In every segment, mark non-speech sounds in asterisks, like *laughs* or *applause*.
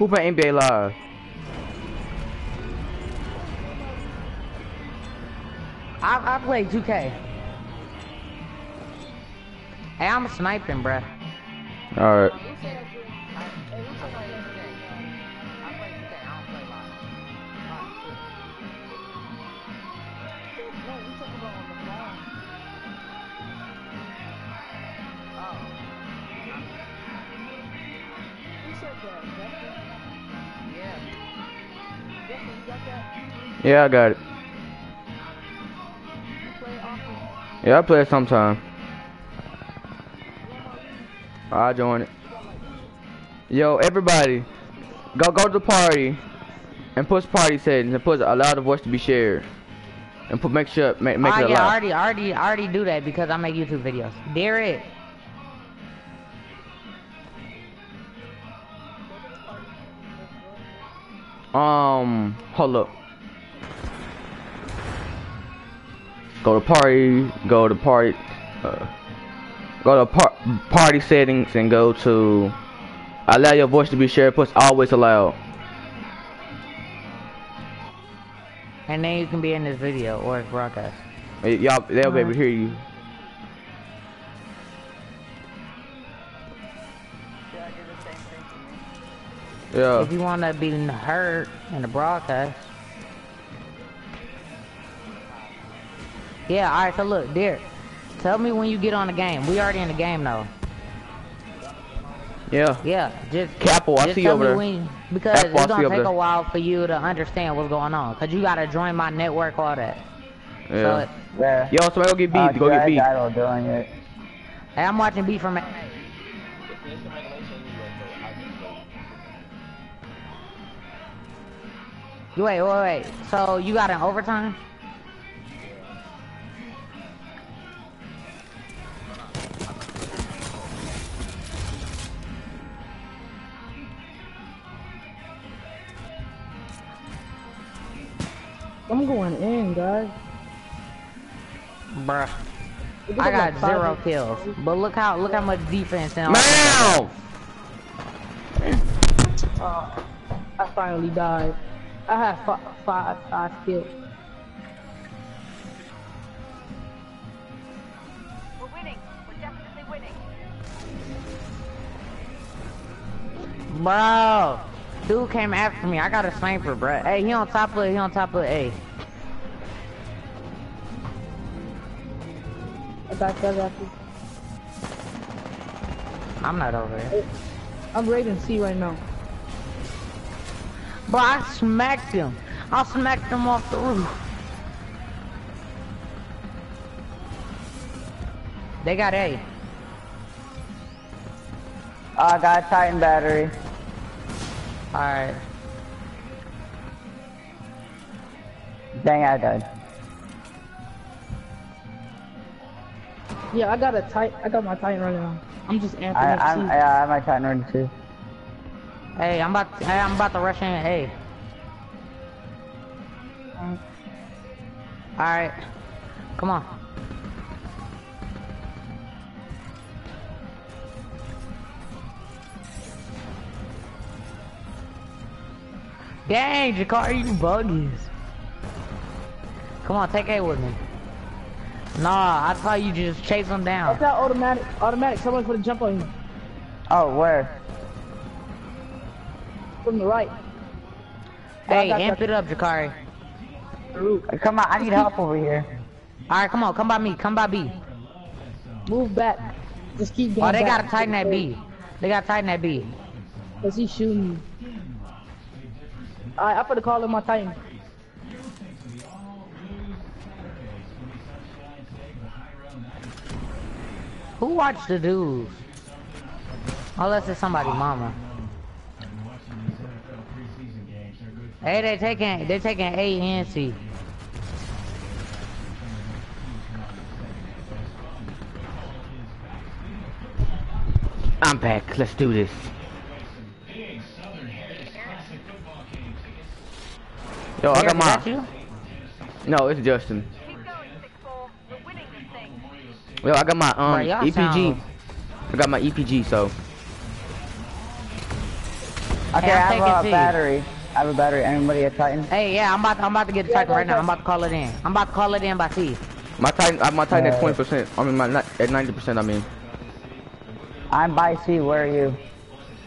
Who play NBA Live? I, I play 2K. Hey, I'm sniping, bruh. Alright. Yeah, I got it. Yeah, I play it sometime. I'll join it. Yo, everybody, go go to the party and push party settings and put allow the voice to be shared and put make sure make make oh, it yeah, I allow. already, already, already do that because I make YouTube videos. Derek. Um, hold up. Go to party. Go to party. Uh, go to par party settings and go to allow your voice to be shared. Push always allow. And then you can be in this video or it's broadcast. Y'all, they'll be able to hear you. Yeah. If you want to be heard in the broadcast. Yeah, alright, so look, Derek. Tell me when you get on the game. We already in the game though. Yeah. Yeah, just Capo, I just see you over there. when, because Capo, it's gonna take a while for you to understand what's going on. Cause you gotta join my network, all that. So, Yeah. it, Yeah. Yo, somebody go get beat. Uh, go get beat. I beat. died while doing it. hey, I'm watching beat from. Wait, wait, wait. So you got an overtime? I'm going in, guys. Bruh. I got my five zero hits. kills. But look how look how much defense and all Mouth! Uh, I finally died. I had five, five, five kills. We're winning. We're definitely winning. Bro, dude came after me. I got a sniper, bro. Hey, he on top of it. He on top of it. Hey, I got that after. I'm not over there. I'm rating C right now. Bro, I smacked him. I smacked him off the roof. They got A. Oh, got a Titan battery. Alright. Dang, I died. Yeah, I got a tight. I got my Titan running now. I'm just amping I, up I'm, C. yeah, I have my Titan ready too. Hey, I'm about. hey, I'm about to rush in. Hey. Alright. Come on. Dang, Jakari, you buggies. Come on, take A with me. Nah, I thought you just chase them down. Watch out, automatic. Automatic. Someone's gonna jump on you Oh, where? from the right. Hey, got amp it up, Jakari. Uh, come on, I need help over here. Alright, come on, come by me, come by B. Move back. Just keep oh, going Oh, they back. gotta tighten that B. They gotta tighten that B. Cause he's shooting Alright, I'm gonna call him my Titan. Who watched the dudes? Unless it's somebody mama. Hey, they taking they taking A and C. I'm back. Let's do this. Yo, I got is my. No, it's Justin. Keep going, 6-4. We're winning this thing. Yo, I got my um Bro, EPG. sound- I got my EPG, so Okay, Hey, I'm I taking have a C. battery. I have a battery. Anybody a Titan? Hey, yeah, I'm about to, I'm about to get the Titan right now. I'm about to call it in. I'm about to call it in by C. My Titan, uh, my Titan at Uh, twenty percent. I mean, my at ninety percent. I mean, I'm by C. Where are you?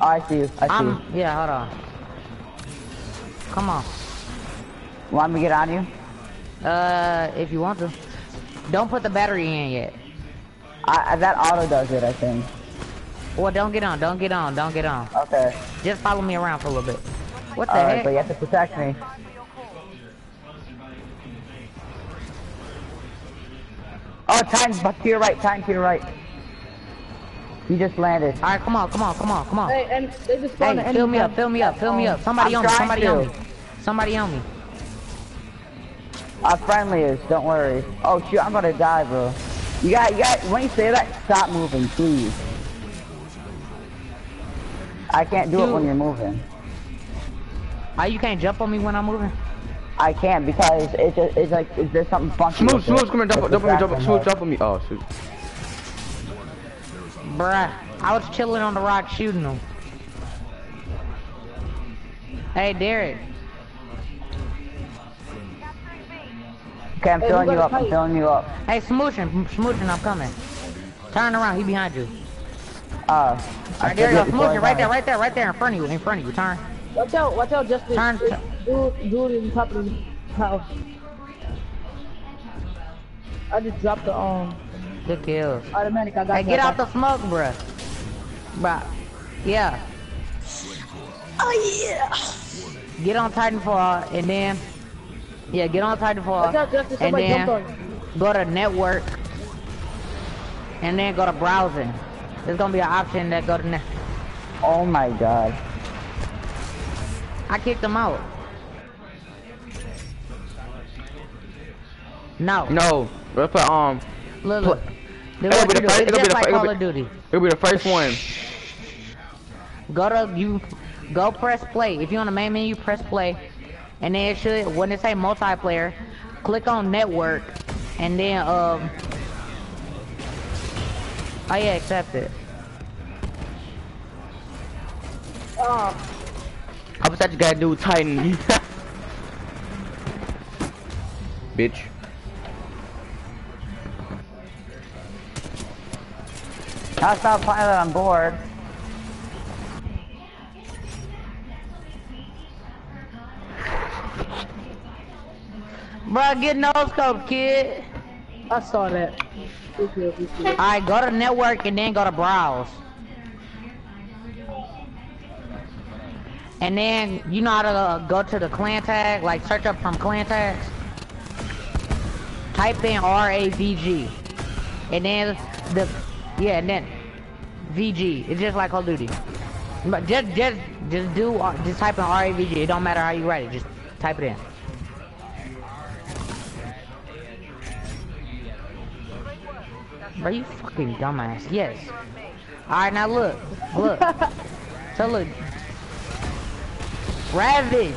Oh, I see you. I see I'm you. yeah, hold on. Come on. Want me to get on you? Uh, if you want to. Don't put the battery in yet. I, I- that auto does it, I think. Well, don't get on. Don't get on. Don't get on. Okay. Just follow me around for a little bit. What the Alright, heck? but you have to protect me. Oh, Titan, but to your right, time to your right. You just landed. All right, come on, come on, come on, come on. Hey, and they just spawned Hey, an fill me up, fill me up, fill me up. Somebody I'm on me, trying somebody on me. Somebody on me. Our friendly is, don't worry. Oh shoot, I'm gonna die, bro. You got, you got, when you say that, stop moving, please. I can't do it when you're moving. Oh, you can't jump on me when I'm moving? I can't because it's just, it's like, is there something funky? smooth, with smooth, it? come here, jump, It's jump on me, jump, smooth, jump on me. Oh shoot. Bruh, I was chilling on the rock shooting them. Hey, Derek. Okay, I'm Hey, filling you got up, I'm kite? filling you up. Hey, smooching, smooching, I'm coming. Turn around, he behind you. Uh, Alright, there you go, smooching, right there, right there, right there, in front of you, in front of you. Turn. Watch out, watch out, Justin. Turn- It's Dude, dude in top of the house. I just dropped the um Good kills. automatic. I got Hey, get out back. the smoke, bruh. Bruh. Yeah. Oh yeah. Get on Titanfall, and then... Yeah, get on Watch Titanfall, out, Justin. and then jumped on you. go to network, and then go to browsing. There's gonna be an option that go to net. oh my god. I kicked him out. No. No, let's put um. Look, look. Then It'll be the first- it'll be the like it'll Call be- of Duty. It'll be the first one. Go to you, go press play. If you're on the main menu, press play, and then it should when it say multiplayer, click on network, and then um. Oh yeah, accept it. Oh, I was you gotta do Titan. *laughs* Bitch. i Hostile pilot on board. Bro, get no scope, kid. I saw that. Good kill, good. Alright, go to network and then go to browse. And then you know how to uh, go to the clan tag, like search up from clan tags. Type in RAVG. And then the yeah, and then VG. It's just like Call of Duty. But just just just do uh, just type in RAVG. It don't matter how you write it. Just type it in. Bro, you fucking dumbass. Yes. Alright, now look. Look. *laughs* so look. Ravage.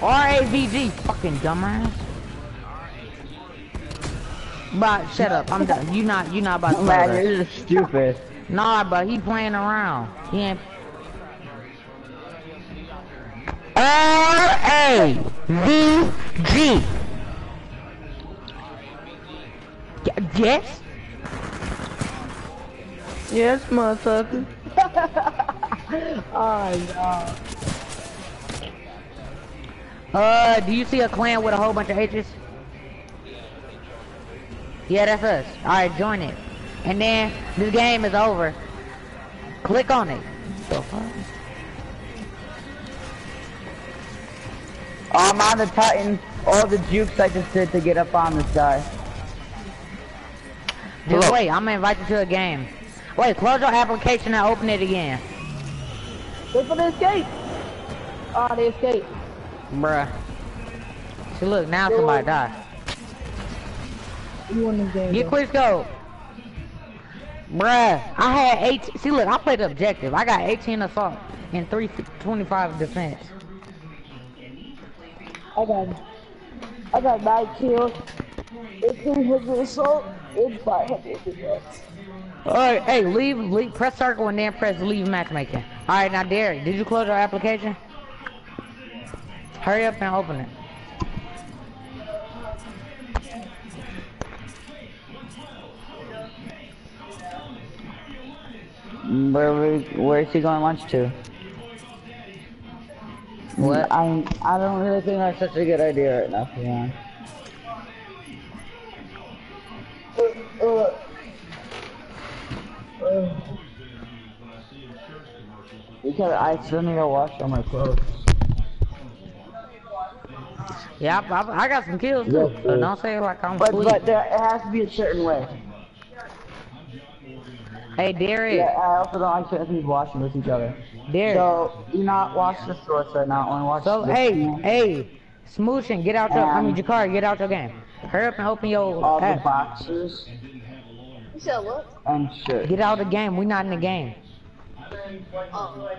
R-A-V-G. Fucking dumbass. Bro, shut up. I'm done. You not, you not about to play that. you're just stupid. *laughs* Nah, but he playing around. He ain't. R A V G. Y- Yes. Yes, motherfucker. *laughs* Oh no. Uh, do you see a clan with a whole bunch of H's? Yeah, that's us. Alright, join it. And then, this game is over. Click on it. Oh, I'm on the Titan. All the jukes I just did to get up on this guy. Just wait, I'm gonna invite you to a game. Wait, close your application and open it again. Wait for the escape. Oh, they escaped. Bruh. See, look, now somebody died. You won this game. Get quick scope. Bruh, I had eight. See, look, I played the objective. I got 18 assault and 325 defense. I got, I got nine kills. It's 300 assault. It's 500 defense. Alright, hey, leave, leave, press circle and then press leave matchmaking. Alright, now Derek, did you close your application? Hurry up and open it. Where we, where's he going lunch to? What? I I don't really think that's such a good idea right now, yeah. Because I still need to wash all my clothes. Yeah, I, I, I got some kills too. Yes, So don't say like I'm But but there, it has to be a certain way. Hey, Derek. Yeah, I also don't like certain things washing with each other. Derek. So do not wash the shorts right now. Only wash So the hey, pants, hey, Smooshin, get out your. I mean, Um, Jakari, get out your game. Hurry up and open your. all the boxes You said what? Get out of the game. We're not in the game. Oh.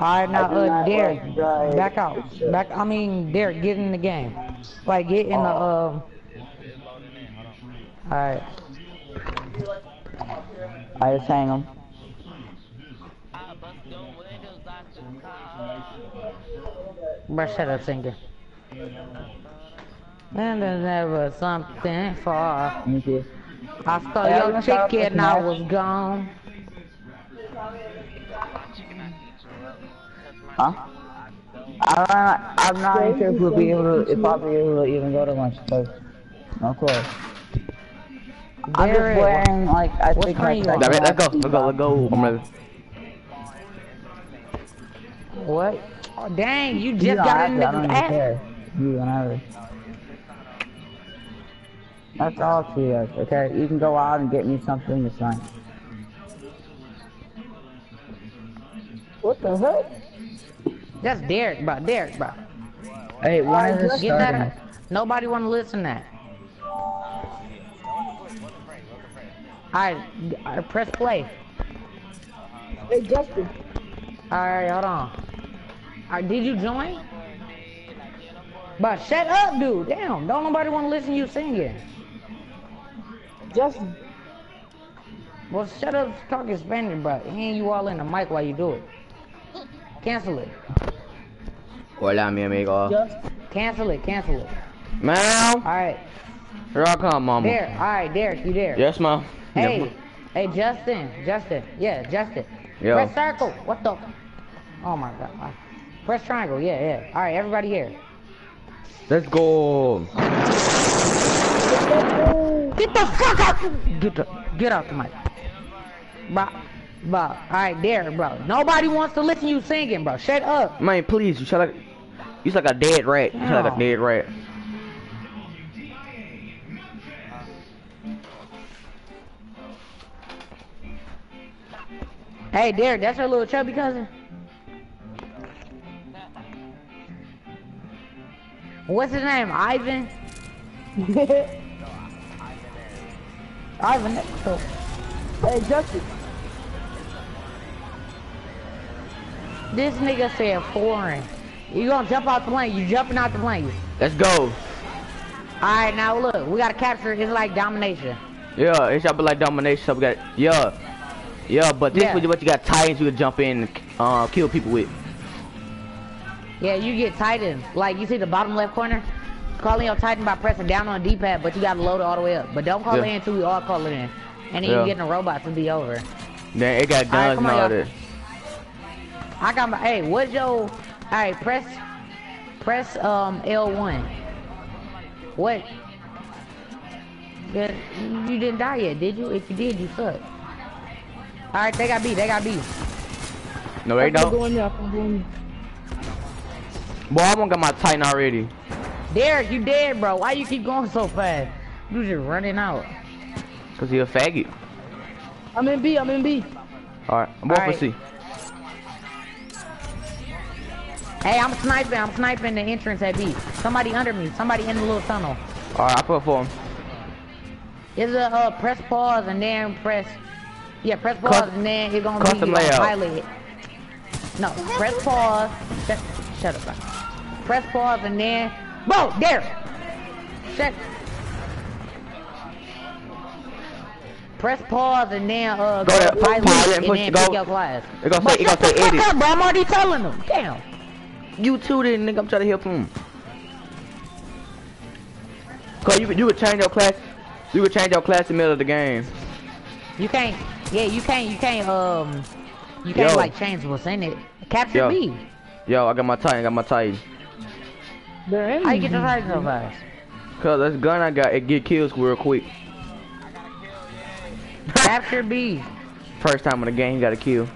Alright, now, uh, not Derek, back out. Back. I mean, Derek, get in the game. Like, get in the um. Alright. I just hang them. Bruh, shut up, singer. And there's never something far. I stole your let's chicken, with I was gone. Huh? I, I'm not even sure if we'll be able to, if I'll be able to even go to lunch, because no clothes. I'm just Derek, wearing, like, I what think screen like, you on? Damn it, let's go, let's go, let's go. I'm ready. What? Oh, dang, you You just don't got have in to, the I don't even app. Care. You whenever. That's all to you okay? You can go out and get me something, it's fine. What the heck? That's Derek, bro. Derek, bro. Hey, when is this Get that starting? Nobody want to listen to that. Alright, alright, press play. Hey, Justin. Alright, hold on. Alright, did you join? But shut up, dude. Damn, don't nobody want to listen to you singing. Justin. Well, shut up talking Spanish, bro. Hand you all in the mic while you do it. Cancel it. Hola, mi amigo. Justin. Cancel it. Cancel it. Ma'am, Alright, here I come, mama. there. Alright, Derek, you there. Yes, ma'am. Hey, Yes, hey, Justin, Justin, yeah, Justin. Yeah. Press circle. What the? Oh my God. Press triangle. Yeah, yeah. All right, everybody here. ma'am. Let's go. Get the fuck out. Get the get out the mic. Bro, bro. All right, there, bro. Nobody wants to listen to you singing, bro. Shut up. Man, please, you sound like you sound like a dead rat. You sound like a dead rat. Hey, Derek, that's your little chubby cousin. What's his name? Ivan. *laughs* Ivan. that's cool. Hey, Justin. This nigga said foreign. You gonna jump out the plane? You jumping out the plane? Let's go. All right, now look, we gotta capture. it. It's like domination. Yeah, it's up like domination. So we got yeah, yeah. But this Yeah. is what you got titans you can jump in and uh, kill people with. Yeah, you get Titan. Like you see the bottom left corner. Call in your Titan by pressing down on the D-pad, but you gotta load it all the way up. But don't call Yeah. in until we all call it in, and then Yeah. you getting a robot to be over. Then it got Alright, guns come and on, all y'all. that. I got my. Hey, what's your? All right, press, press um L1. What? Yeah, you didn't die yet, did you? If you did, you suck. All right, they got B. They got B. No, they I'm don't. going there. I'm going Boy, I won't got my titan already. Derek, you dead, bro. Why you keep going so fast? You just running out. Cause he a faggot. I'm in B. I'm in B. Alright, I'm going Alright. for C. Hey, I'm sniping. I'm sniping the entrance at B. Somebody under me. Somebody in the little tunnel. Alright, I put for him. It's a uh, press pause and then press. Yeah, press pause Cus- and then it's gonna custom be layout. highlighted. No, press pause. Shut, shut up. bro. Press pause and then. Bro, there. Shut. Press pause and then uh Go go to pilot and and push then go. pick your class. It gonna say- it gonna the say fuck edit. up, bro. I'm already telling them. Damn. You too, then, nigga. I'm trying to help him. Cause you you could change your class. You could change your class in the middle of the game. You can't. Yeah, you can't. You can't. Um, you can't Yo. like change what's in it. Capture Yo. B. Yo, I got my Titan. I got my Titan. They're in How you get your Titan so fast? Cause this gun I got, it get kills real quick. Capture B. *laughs* First time in the game, he got a kill.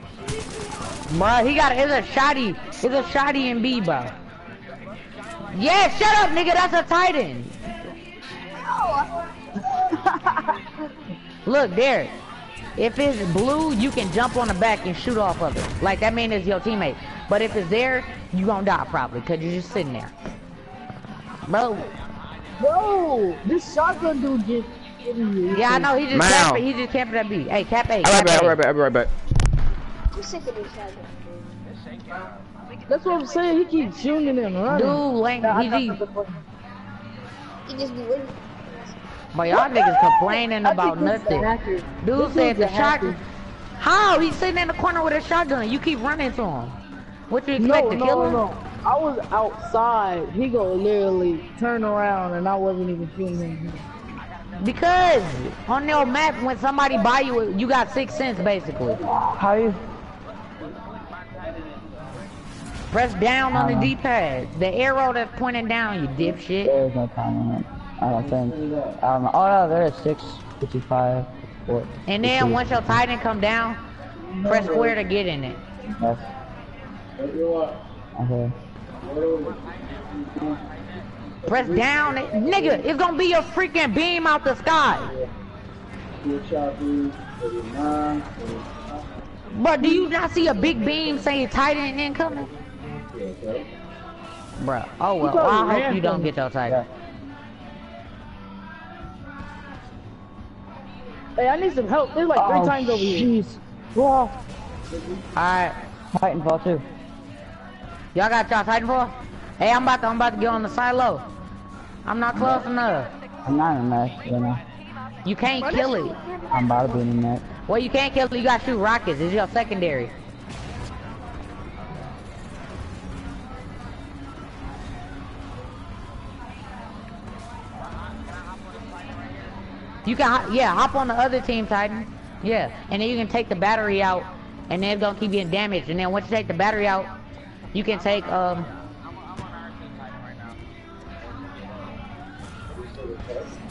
Bruh, he got it's a shotty. It's a shotty in B, bro. Yeah, shut up, nigga. That's a Titan. *laughs* Look, there. If it's blue, you can jump on the back and shoot off of it. Like that mean it's your teammate. But if it's there, you gonna die probably, cause you're just sitting there. Bro, Bro, this shotgun dude just yeah, I know he just Mow. camping, he just camping that B. Hey, cap A, I'll be cap right back. I'll be right back. I'll be right back. I'm sick of this shotgun. That's what I'm saying. He keeps shooting and running. Dude, Lang, Nah, he, got he, something for you. He just be waiting. but y'all niggas complaining about think this is a nothing. Dude This said the shotgun. How? He's sitting in the corner with a shotgun. You keep running to him. What you expect No, to no, kill him? no. I was outside. He go literally turn around and I wasn't even shooting him. Because on your map, when somebody buy you, you got six cents basically. How you? Press down on the. D-pad. The arrow that's pointing down, you dipshit. There is no time on it. I don't think. I don't. Oh no, there is six fifty-five. Four, And then once your Titan come down, press square to get in it. Yes. Okay. Press down, it, nigga. It's gonna be a freaking beam out the sky. But do you not see a big beam saying Titan incoming? Bruh. Oh well. I hope you don't get your Titan. Hey, I need some help. There's like three Oh, times over here. jeez. Whoa. Alright. Titanfall too. Y'all got y'all Titanfall? Hey, I'm about to I'm about to get on the silo. I'm not close enough. I'm not in a mess, you know. You can't kill it. I'm about to be in that. Well, you can't kill it. You gotta shoot rockets. It's your secondary. You can, hop- yeah, hop on the other team, Titan. Yeah, and then you can take the battery out, and then it's gonna keep getting damaged. And then once you take the battery out, you can take um.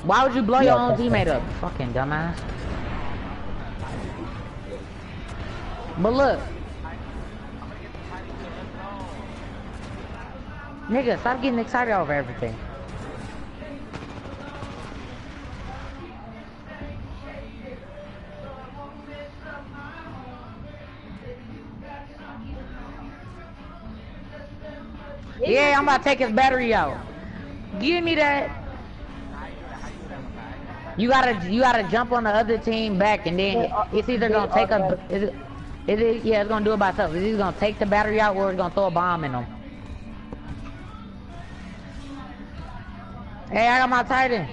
Why would you blow your own teammate up, fucking dumbass? But look. Nigga, stop getting excited over everything. Yeah, I'm about to take his battery out. Give me that. You gotta, you gotta jump on the other team back, and then it's either gonna take a, is it, is it, yeah, it's gonna do it by itself. It's either gonna take the battery out, or it's gonna throw a bomb in them. Hey, I got my Titan.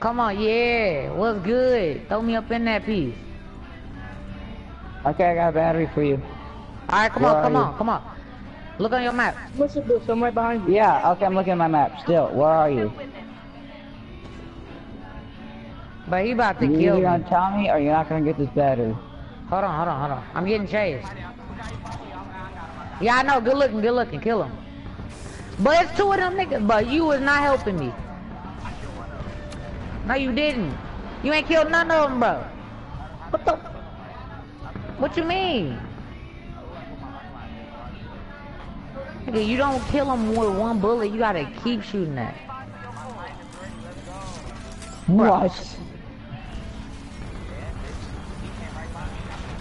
Come on, yeah. What's good? Throw me up in that piece. Okay, I got a battery for you. All right, come Where on, come you? on, come on. Look on your map. What's the bush? I'm right behind you. Yeah, okay, I'm looking at my map. Still, where are you? But he about to You kill either me. gonna tell me or you're not gonna get this battery. Hold on, hold on, hold on. I'm getting chased. Yeah, I know. Good looking, good looking. Kill him. But it's two of them niggas. But you was not helping me. No, you didn't. You ain't killed none of them, bro. What the? What you mean? Nigga, you don't kill them with one bullet. You gotta keep shooting that. What?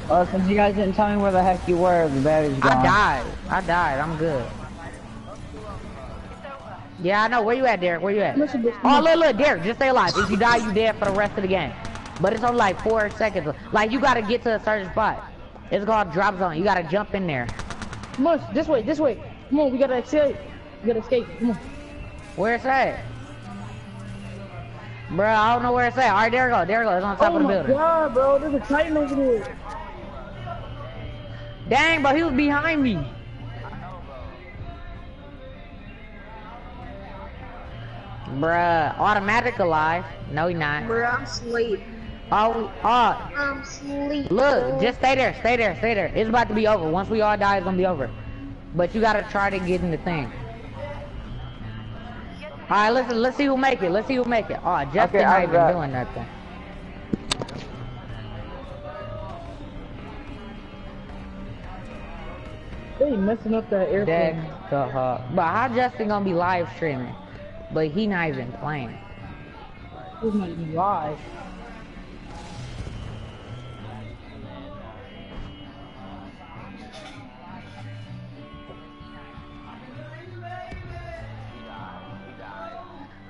Well, since you guys didn't tell me where the heck you were, the battery's gone. I died. I died. I'm good. Yeah, I know. Where you at, Derek? Where you at? Oh, look, look, Derek. Just stay alive. If you die, you dead for the rest of the game. But it's only like four seconds. Like you gotta get to a certain spot. It's called drop zone. You gotta jump in there. Come on, this way, this way. Come on, we gotta escape. We gotta escape. Come on. Where it's at? Bro, I don't know where it's at. All right, there we go. There we go. It's on top oh of the building. Oh my god, bro, there's a titan over there. Dang, but he was behind me. Bruh, automatic alive. No, he not. Bro, I'm asleep. Oh, oh, I'm asleep. look, just stay there, stay there, stay there. It's about to be over. Once we all die, it's gonna be over. But you gotta try to get in the thing. Alright, listen, let's see who make it. Let's see who make it. Oh, Justin Okay, not I'm even back. doing nothing. They messing up that Deck airplane. the hub. But how Justin gonna be live streaming? But he not even playing. Who's not even live?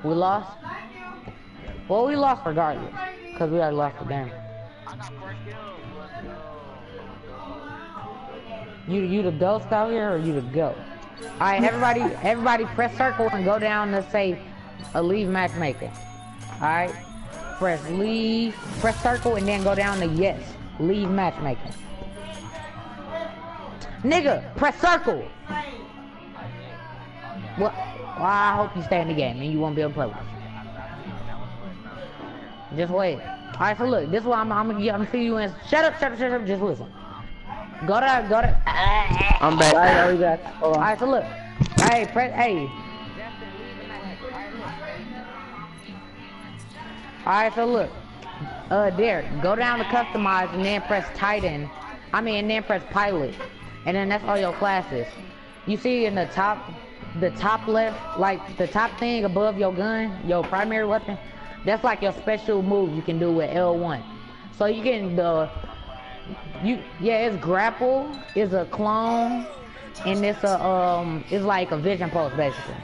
We lost? Well, we lost regardless. Because we already lost the game. You you the ghost out here or you the goat? Alright, everybody everybody press circle and go down to say a leave matchmaking. Alright? Press leave, press circle and then go down to yes. Leave matchmaking. Nigga, press circle! Well, well, I hope you stay in the game and you won't be able to play with us. Just wait. Alright, so look, this is what I'm, I'm gonna I'm gonna see you in. Shut up, shut up, shut up, just listen. Go to, go to. I'm back. Alright, back. Alright, so look. Hey, press, hey. Alright, so look. Uh, there. Go down to customize and then press Titan. I mean, and then press Pilot. And then that's all your classes. You see in the top, the top left, like the top thing above your gun, your primary weapon, that's like your special move you can do with L1. So you can, the, you, yeah, it's grapple, is a clone, and it's a, um, it's like a vision pulse basically.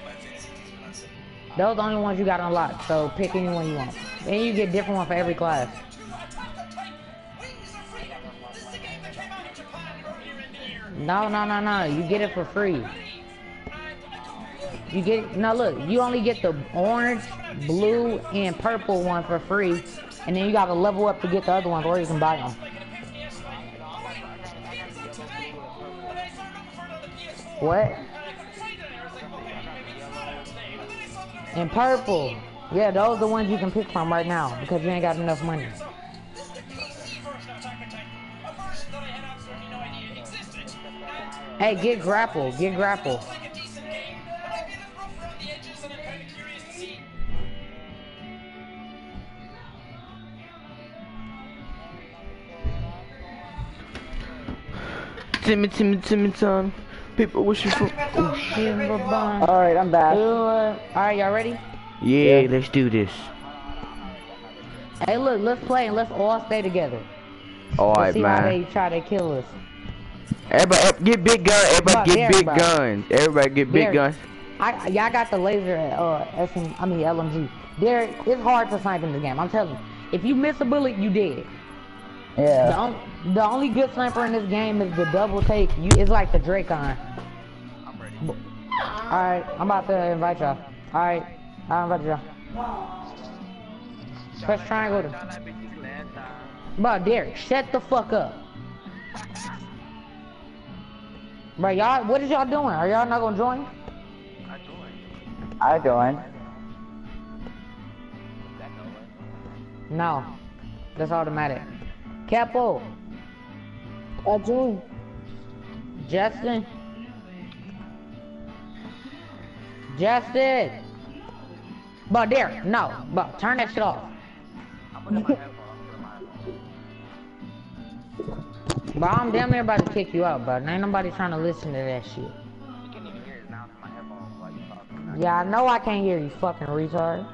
Those are the only ones you got unlocked, so pick any one you want. And you get different one for every class. No, no, no, no. You get it for free. You get now. Look, you only get the orange, blue, and purple one for free, and then you got to level up to get the other ones, or you can buy them. What? And purple. Yeah, those are the ones you can pick from right now because you ain't got enough money. Hey, get grapple, get grapple. Timmy, Timmy, Timmy, Tom. People wishing for. Oh, shit. Alright, Alright, I'm back. Alright, y'all ready? Yeah, Yeah. let's do this. Hey, look, let's play and let's all stay together. Let's Alright, see how they try to kill us. Everybody, get big guns. Everybody Come on, get big everybody. guns. Everybody get big There. guns. I y'all got the laser uh SM, I mean LMG. There, it's hard to snipe in this game. I'm telling you, if you miss a bullet, you dead. The, Yeah. on, the only good sniper in this game is the double take. You, it's like the Dracon. Alright, I'm about to invite y'all. Alright, I'm invite y'all. Press triangle. to- Bro, Derek, shut the fuck up. Bro, y'all, what is y'all doing? Are y'all not gonna join? I joined. I joined. No, that's automatic. Capo, joined. Justin. Justin. But there, no, but turn that shit off. *laughs* But I'm damn near about to kick you out, but ain't nobody trying to listen to that shit. Yeah, I know I can't hear you, fucking retard.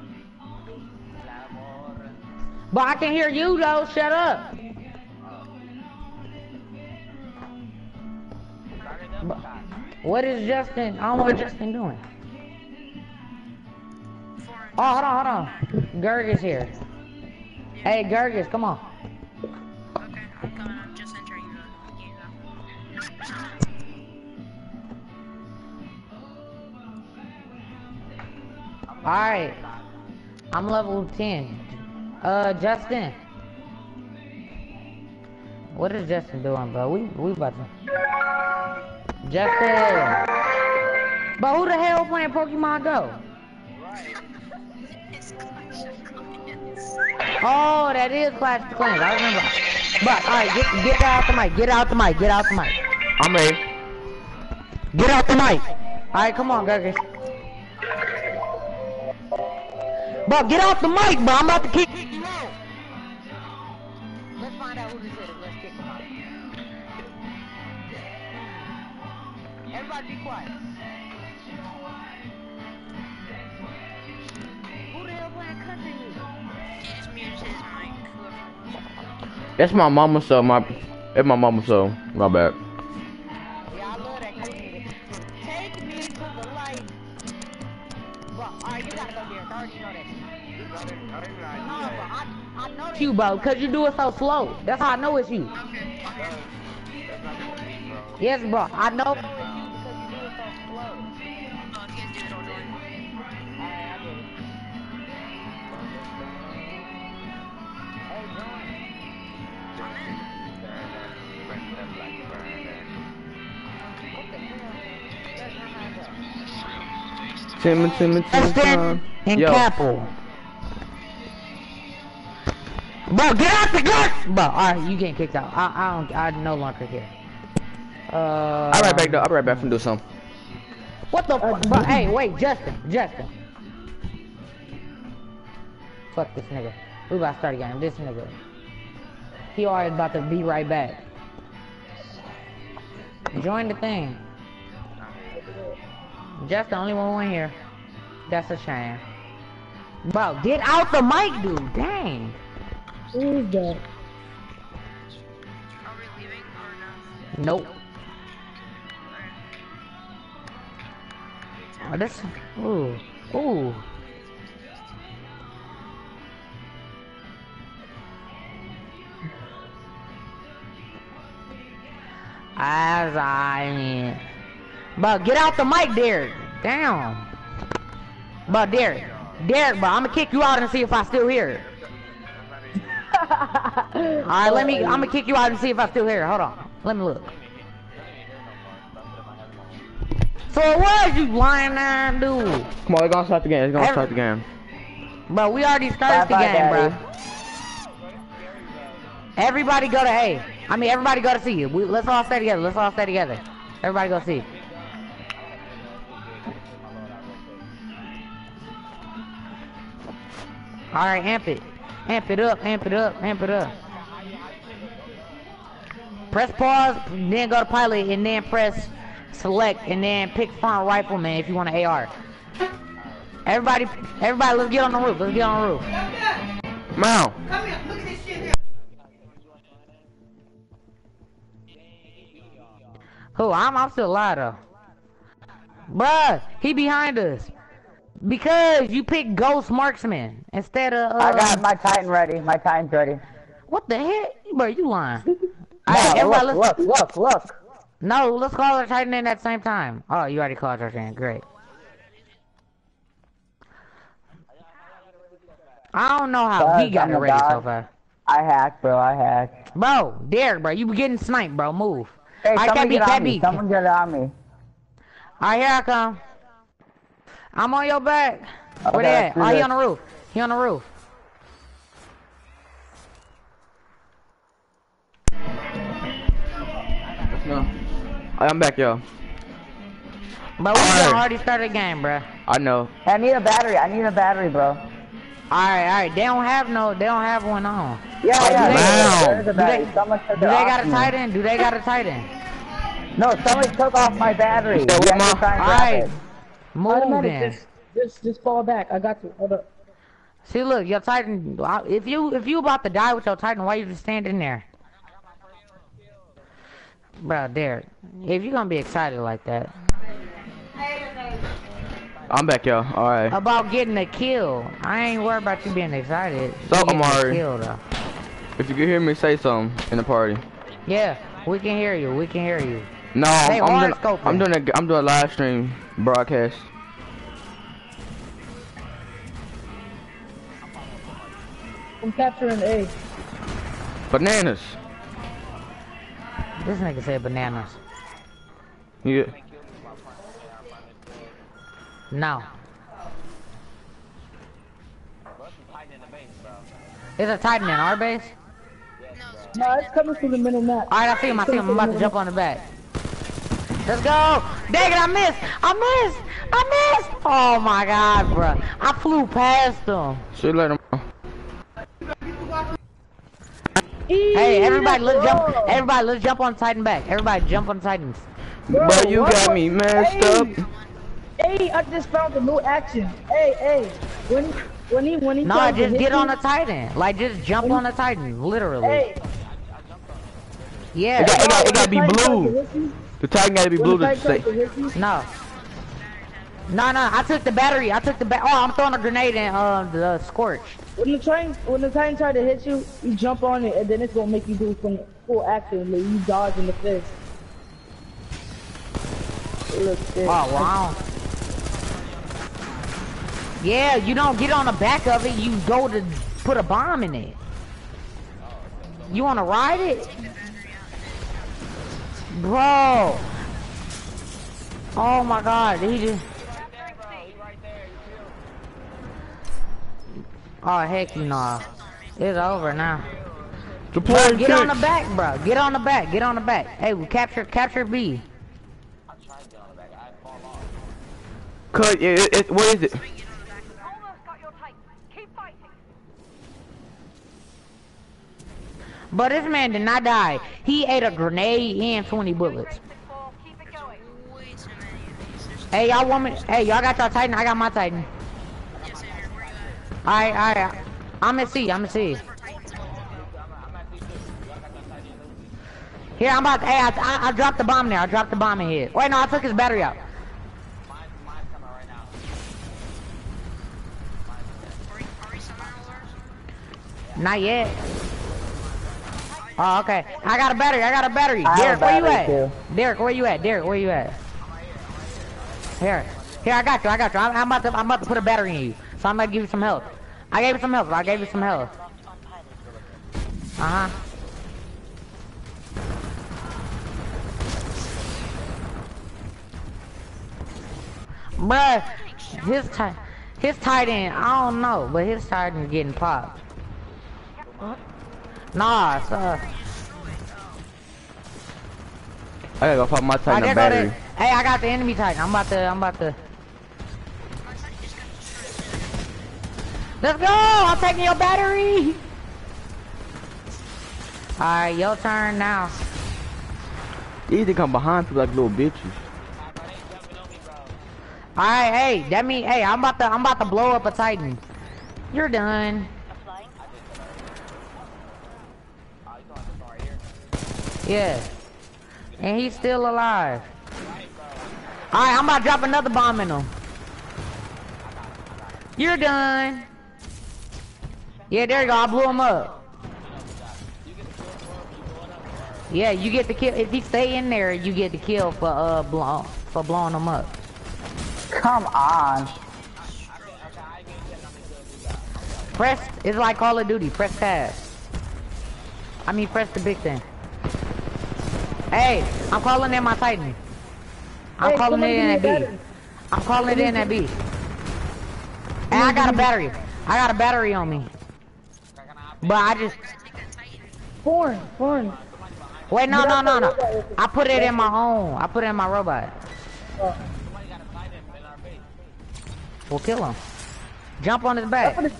But I can hear you though. Shut up. What is Justin? I don't know what Justin doing. Oh, hold on, hold on. Gerg is here. Hey, Gergis, come on. Okay, I'm coming. I'm just entering. Alright. I'm level 10. Uh, Justin. What is Justin doing, bro? We we about to. Justin. But who the hell playing Pokemon Go? It's Clash of Clans. Oh, that is Clash of Clans. I remember. But all right, get get out the mic. Get out the mic. Get out the mic. I'm ready. Get out the mic. All right, come on, Gurgis. But get out the mic, bro. I'm about to kick Everybody be quiet. Who the hell playing country music? He just muted his mic. That's my mama so my it's my mama so my bad. Yeah, I love that country music. Take me to the light. Bro, alright, you gotta go there. I already know that. No, bro, I, I know that. You, bro, cause you do it so slow. That's how I know it's you. Okay. Yes, bro, I know Timmy, Timmy, Timmy, Justin and Yo, Capel. Bro, get out the gun! Bro, alright, you getting kicked out. I, I don't, I no longer care. Uh. I'll right back though. I'll be right back from do something. What the fuck? Bro, hey, wait, Justin, Justin. Fuck this nigga. We about to start again. This nigga. He already about to be right back. Join the thing. Just the only one in here. That's a shame. Bro, get out the mic, dude. Dang. Who is that? Are we leaving or no? Nope. Oh, this. Ooh. Ooh. As I mean. But get out the mic, Derek. Damn. But Derek. Derek, bro, I'm gonna kick you out and see if I still hear it. *laughs* Alright, let me. I'm gonna kick you out and see if I still hear it. Hold on. Let me look. So it was you lying ass dude. Come on, we're gonna start the game. We're gonna Every- start the game. Bro, we already started the Bye-bye, game, Daddy. bro. Everybody go to A. I mean, everybody go to C. We, let's all stay together. Let's all stay together. Everybody go C. All right, amp it. Amp it up, amp it up, amp it up. Press pause, then go to pilot, and then press select, and then pick front rifleman if you want an AR. Everybody, everybody, let's get on the roof. Let's get on the roof. oh come here look at Mount. Who? Oh, I'm, I'm still alive though. Bruh, he behind us. Because you picked Ghost Marksman instead of. Uh, I got my Titan ready. My Titan's ready. What the heck? Bro, you lying. *laughs* No, everybody, look, let's, look, look, look. No, let's call her Titan in at the same time. Oh, you already called her Titan. Great. I don't know how he got I'm it ready so far. I hacked, bro. I hacked. Bro, Derek, bro, you be getting sniped, bro. Move. Hey, I someone can't be- get can't on me. be- Someone get on me. Alright, here I come. I'm on your back. Where Okay, they at? do Oh, he on the roof. He on the roof. No. I'm back, yo. But we Alright. done already started the game, bro. I know. I need a battery. I need a battery, bro. Alright, alright. They don't have no, they don't have one on. Yeah, Oh, yeah. do they- there- There's a do they- Someone took Do they got a tight end? Do they got a tight end? No, somebody took off my battery. Yeah, You with have to my- try and grab Alright. it. Move Automatic, then. just, just, just fall back. I got you. Hold up. See, look, your Titan. If you if you about to die with your Titan, why you just standing there? Bro, Derek, if you gonna be excited like that I'm back, yo. Alright. about getting a kill, I ain't worried about you being excited. So, You getting Amari. kill, though. If you can hear me, say something in the party. Yeah, we can hear you. We can hear you. No, They I'm, I'm are doing. I'm doing a. I'm doing a live stream broadcast. I'm capturing A. Bananas. This nigga said bananas. Yeah. No. Is a Titan in our base? No, it's coming from the middle map. Alright, I see him, I see him. I'm about to jump on the back. Let's go! Dang it, I missed! I missed! I missed! Oh my god, bro. I flew past him. Should let him. Hey, everybody, let's jump. Everybody, let's jump on Titan back. Everybody, jump on Titans. But you what got me messed up. Hey, Hey, I just found a new action. Hey, hey, when he, when he, when he Nah, just get you- on a Titan. Like, just jump on a Titan, literally. Hey, Yeah. It got, it got, it got to be when the Titan blue. Tries to hit you- The Titan got to be blue to Titan tries stay. hit you- No. No, no, I took the battery. I took the ba- Oh, I'm throwing a grenade in uh, the scorch. When the train, when the Titan try to hit you, you jump on it, and then it's gonna make you do some full action, like you dodge in the face. It. Oh, wow. Yeah, you don't get on the back of it. You go to put a bomb in it. You want to ride it? Bro. Oh my god, he just... Oh, heck you know. It's over now. Deploy get on the back, bro. Get on the back. Get on the back. Hey, we capture, capture B. Cut. It, it, what is it? Almost got your Titan. Keep fighting. But this man did not die. He ate a grenade and 20 bullets. Hey, y'all want me? Hey, y'all got y'all Titan? I got my Titan. Alright, alright. I'm at C. I'm at C. Here, I'm about. To, hey, I, I, I dropped the bomb there. I dropped the bomb in here. Wait, no, I took his battery out. Not yet. Oh, okay. I got a battery. I got a battery. I Derek, a where you at? battery, Derek, where you at? Derek, where you at? Here, here. I got you. I got you. I'm, I'm about to. I'm about to put a battery in you. So I'm gonna give you some health. I gave you some health. I gave you some health. Uh huh. Bruh, his tight, his tight end, I don't know, but his tight end is getting popped. Nah, uh. so, I gotta go pop my Titan go battery. the, hey, I got the enemy titan. I'm about to, I'm about to. Let's go! I'm taking your battery. All right, your turn now. These they come behind people like little bitches. All right, hey, that mean, hey, I'm about to, I'm about to blow up a titan. You're done. Yeah. And he's still alive. Alright, I'm about to drop another bomb in him. You're done. Yeah, there you go. I blew him up. Yeah, you get the kill. If he stay in there, you get the kill for uh blow, for blowing him up. Come on. Press. It's like Call of Duty. Press pass. I mean, press the big thing. Hey, I'm calling in my Titan. I'm Hey, calling it in at B. battery. I'm calling it in at B. And I got a battery. I got a battery on me. But I just Foreign, foreign. wait. No, no, no, no. I put it in my home. I put it in my robot. Oh. We'll kill him. Jump on his back. put it,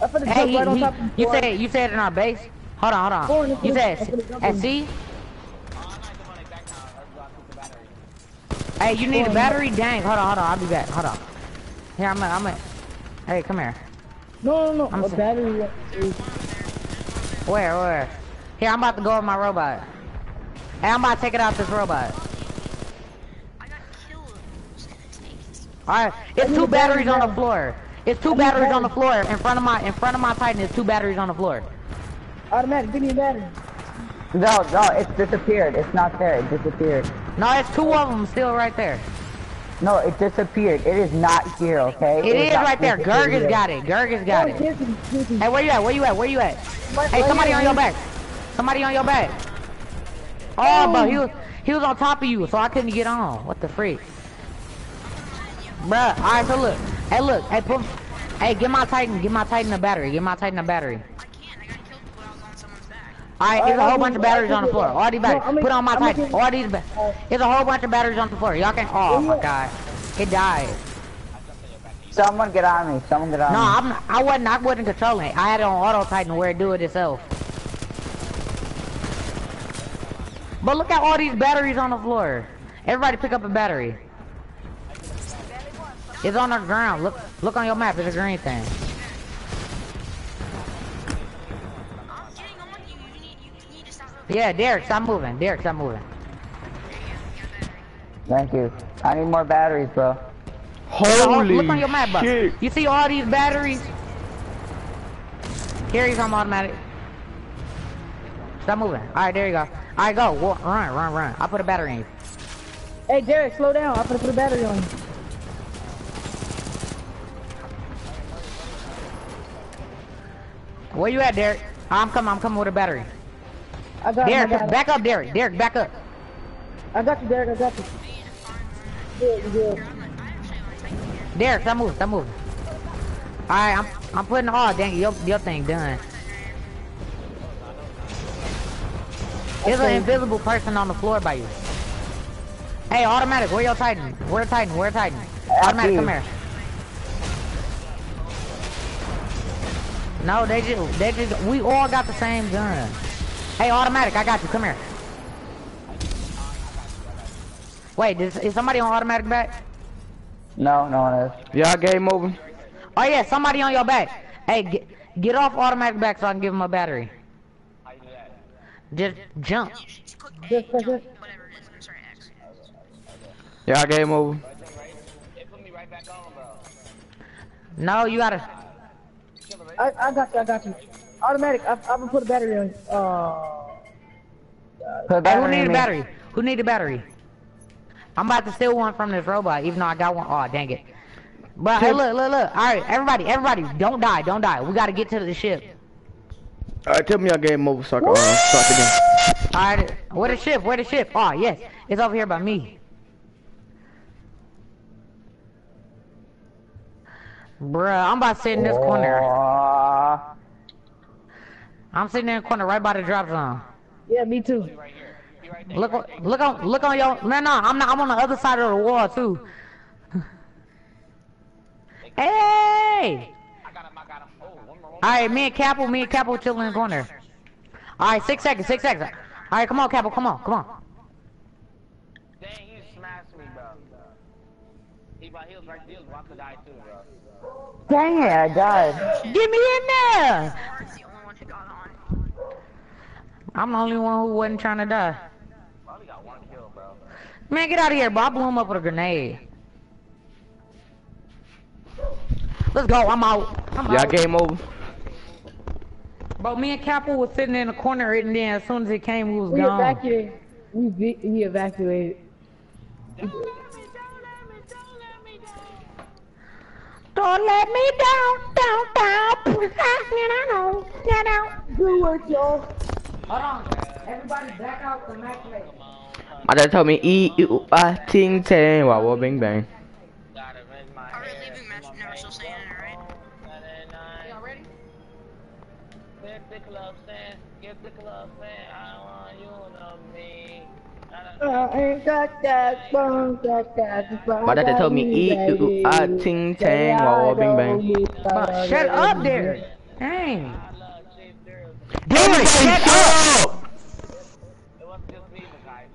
I put it Hey, he, he, you said you said in our base. Hold on, hold on. You said at. C. Hey, you need a battery? Dang, hold on, hold on. I'll be back. Hold on. Here, I'm. A, I'm. A, hey, come here. No, no, I'm no. A battery is Where, where? Here, I'm about to go with my robot. Hey, I'm about to take it out this robot. I got killed. Who's gonna take it? Alright, it's two batteries on the floor. It's two I need a batteries on the floor in front of my in front of my Titan. There's two batteries on the floor. automatic. Give me a battery. No, no, it's disappeared. It's not there. It disappeared. No, it's two of them still right there. No, it disappeared. It is not here, okay? It was is right there. Gerg has got it. Gerg has got Oh, it. Hey, where you at? Where you at? Where you at? Hey, somebody on your back. Somebody on your back. Oh, but he was he was on top of you, so I couldn't get on. What the freak? Bruh, alright, so look. Hey, look. Hey, put, hey, get my Titan. Get my Titan a battery. Get my Titan a battery. I can't. I got killed when I was on someone's back. Alright, there's a whole bunch of batteries on the floor. All these batteries. Put on my Titan. All these. Ba there's a whole bunch of batteries on the floor. Y'all can. Oh my god. It died. Someone get on me. Someone get on No, me. I'm. not- I wasn't. I wasn't controlling it. I had it on auto Titan where it do it itself. But look at all these batteries on the floor. Everybody pick up a battery. It's on the ground. Look. Look on your map. It's a green thing. Yeah, Derek, stop moving. Derek, stop moving. Thank you. I need more batteries, bro. Holy look on your map, bro. shit. You see all these batteries? Carry's on automatic. Stop moving. Alright, there you go. Alright, go. Wa- Run, run, run. I put a battery in you. Hey, Derek, slow down. I'm gonna put a battery on you. Where you at, Derek? I'm coming. I'm coming with a battery. I got, I Derek, got, back up, Derek. Derek, back up. I got you, Derek. I got you. Good, good. Derek, stop moving. Stop moving. Alright, I'm I'm putting all dang your your thing done. There's an invisible person on the floor by you. Hey, automatic, where your Titan? Where Titan? Where Titan? Automatic, come here. No, they just they just we all got the same gun. Hey, automatic, I got you. Come here. Wait, is, is somebody on automatic back? No, no one is. Y'all game over? Oh yeah, somebody on your back. Hey, get, get off automatic back so I can give him a battery. Just jump. Just click A, Just click jump, it. whatever it is. I'm sorry, X. Game over? No, you gotta. I, I got you. I got you. Automatic. I, I'm gonna put a battery on you. Uh, Put a who need a battery? Who need a battery? I'm about to steal one from this robot, even though I got one. Oh, dang it. But hey, look, look, look. All right, everybody, everybody, don't die, don't die. We gotta get to the ship. Alright, tell me y'all game over so I can uh, start the game. All right, where the ship? Where the ship? Oh, yes, it's over here by me. Bruh, I'm about to sit in this corner. Aw. I'm sitting there in the corner right by the drop zone. yeah, me too. Look, on- look on, look on your. No, no, I'm not. I'm on the other side of the wall too. *laughs* Hey! All right, me and Capo, me and Capo chilling in the corner. All right, six seconds, six seconds. All right, come on, Capo, come on, come on. Dang, you smashed me, bro. He, but he was right there. He was about to die too, bro. Dang it, I died. Get me in there! Lauren's the only one who got on. I'm the only one who wasn't trying to die. Got one kill, bro. Man, get out of here, bro. I blew him up with a grenade. Let's go. I'm out. I'm Y'all out. game over? Bro, me and Capo was sitting in the corner, and then as soon as it came, we was We gone. evacuated. We, ve- we evacuated. Don't let me down, down, down. I know, get out. Good work, y'all. Hold on. Everybody back out the match. My dad told me E U I ting tang wow wow bang bang. Gotta Are we leaving match? Never saying it, right? Y'all ready? Get the club stand. Get the club stand. I want you to me. Ain't got that phone, got that phone. My dad told me E U I ting tang wow wow bang bang. Shut up there. Dang. I love cheap girls. Derek, shut up. It was just me, but guys.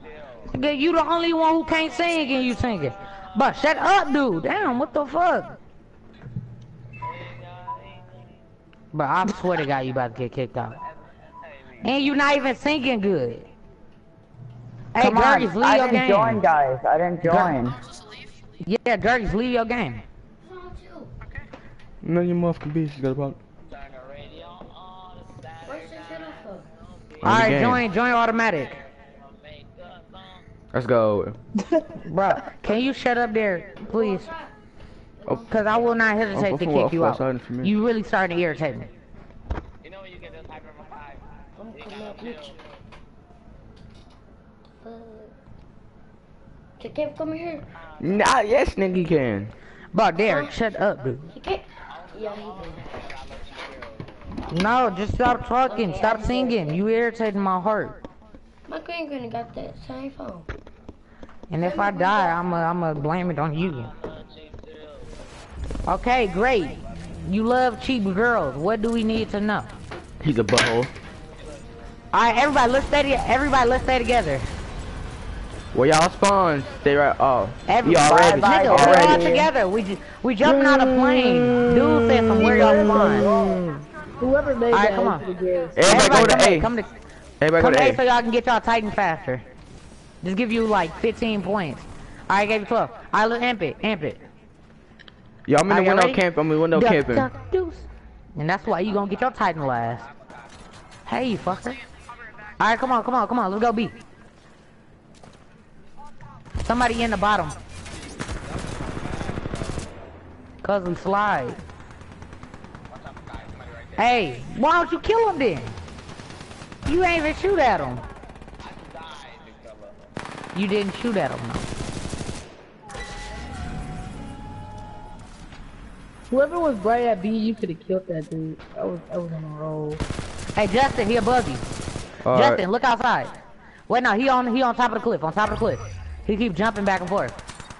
Nigga, You the only one who can't sing and you singing. But shut up, dude. Damn, what the fuck? But I swear to God, you about to get kicked out. And you not even singing good. Hey, Come on, Gergis, leave I your didn't game. join, guys. I didn't join. I'm supposed to leave? Yeah, Gergis, leave your game. Okay. None of your motherfucking business got about. Turn Alright, join, join automatic. Make a song. Let's go. *laughs* Bro, can you shut up there, please? Oh. Cause I will not hesitate Oh, to kick you For out. silence. You really starting to irritate me. You know you get this hyper vibe? You gotta chill. Can Kev come here? Nah, yes, nigga, you can. Bro, Derek, uh-huh. shut up, dude. He can't. Yeah, he did. No, just stop talking. Stop singing. You irritating my heart. My grand granny got that same phone. And if I die, I'm going I'm to blame it on you. Okay, great. You love cheap girls. What do we need to know? He's a butthole. Alright, everybody, let's stay together. Everybody, let's stay together. Where y'all spawn? Stay right. Oh, Everybody, you already. bye, nigga, we're all together. We ju- we jumping out of plane. Dude said from where y'all spawn. Whoever made Alright, come on. is the guess. Everybody go come to to- A. Come to, Everybody come go to to A so y'all can get y'all Titan faster. Just give you like 15 points. Alright, gave you 12. Alright, let's amp it, amp it. Yo, I'm in Are the window ready? camp. I'm in the window Duck, camping. duck, deuce. And that's why you gonna get your Titan last. Hey, you fucker. Alright, come on, come on, come on. Let's go B. Somebody in the bottom. Cousin slide. Hey, why don't you kill him then? You ain't even shoot at him. You didn't shoot at him, no. Whoever was bright at B, you could have killed that dude. I was, I was on a roll. Hey, Justin, he above you. All Justin, right. look outside. Wait, no, he on he on top of the cliff, on top of the cliff. He keep jumping back and forth.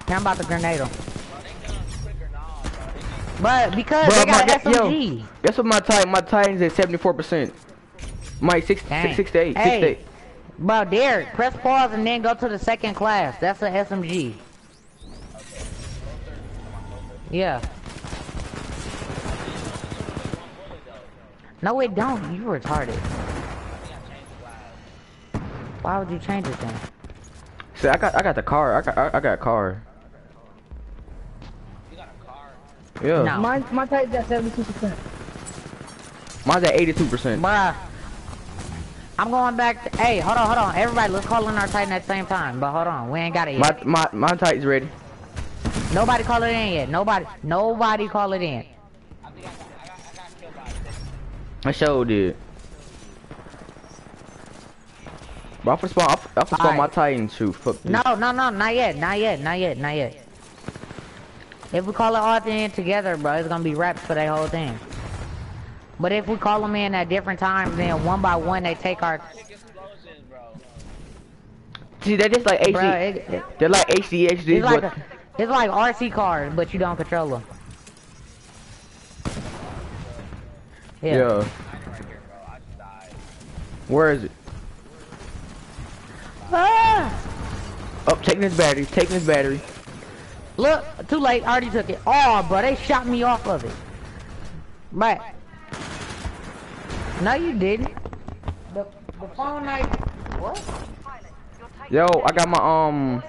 Now I'm about to grenade him. But because Bro, they got my- an yo, SMG. Guess what my Titan? My Titan's at 74%. My six, Dang. six, six to eight. Hey. Six to eight. Bro, Derek, press pause and then go to the second class. That's an SMG. Yeah. No, it don't. You retarded. Why would you change it then? See, I got, I got the car. I got, I, I got a car. Yeah. No. My my Titan's at 72%. Mine's at 82%. Bruh. I'm going back to, hey, hold on, hold on. Everybody, let's call in our Titan at the same time. But hold on, we ain't got it yet. My, my, my Titan's ready. Nobody call it in yet. Nobody, nobody call it in. I sure did. But I'm for spawn, I'm for spawn my Titan too. Fuck this. No, no, no, not yet, not yet, not yet, not yet. If we call it all in together, bro, it's gonna be raps for that whole thing. But if we call them in at different times, then one by one they take our. See, they're just like AC. Bro, it, it, they're like ACHDs, it's like but a, it's like RC cars, but you don't control them. yeah. Where is it? Ah! Oh, taking his battery. Taking his battery. Look, too late. I already took it. Oh, bro, they shot me off of it. Right. No, you didn't. The, the phone I... What? Pilot, your Titan Yo, I got my um.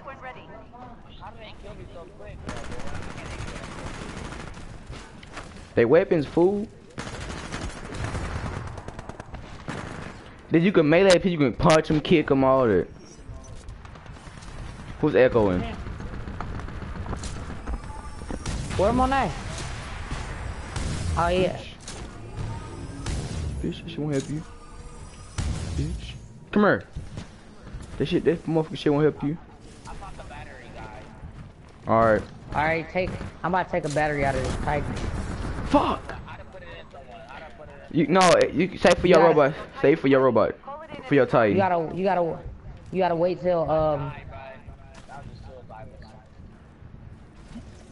They weapons, fool. Then you can melee people, you can punch them, kick them, all that. Who's echoing? Where am I? Oh, yeah. Bitch, she won't help you. Bitch. Come here. This shit, this motherfucker shit won't help you. Alright. Alright, take... I'm about to take a battery out of this Titan. Fuck! You, no, you say for your gotta- robot. Say for your robot. For your You gotta... You gotta... You gotta wait till, um...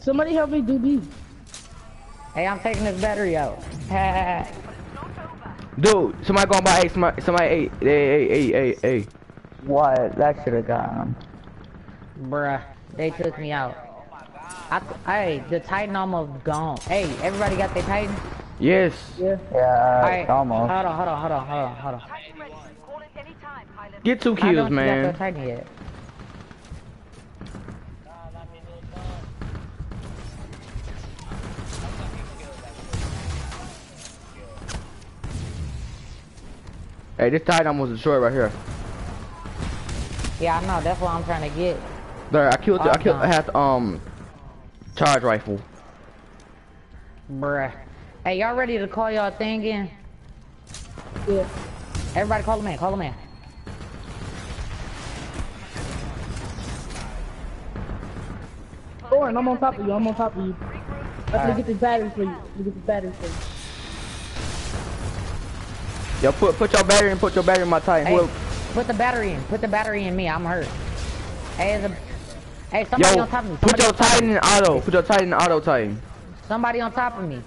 Somebody help me do B. Hey, I'm taking this battery out. *laughs* Dude, somebody going by A, somebody, somebody A, A, A, A, A, A. What? That should have got him. Bruh, they took me out. I, hey, the Titan almost gone. Hey, everybody got their Titan? Yes. Yeah. Yeah, Alright, almost. hold on, hold on, hold on, hold on, hold on. Titan ready. Call it any time, pilot. Get two I kills, don't think I got man. Hey, this Titan was destroyed right here. Yeah, I know. That's what I'm trying to get. There, I killed. I uh-huh. killed. I had um, charge rifle. Bruh. Hey, y'all ready to call y'all thing in? Yeah. Everybody, call them in. Call them in. Lauren, I'm on top of you. I'm on top of you. Let's right. get the battery for you. Let me get this battery for you. Yo, put put your battery in. Put your battery in my Titan. Hey, put the battery in. Put the battery in me. I'm hurt. Hey, a, hey, somebody Yo, on top of me. put Somebody your on top of Titan me. in auto. Put your Titan in auto Titan. Somebody on top of me.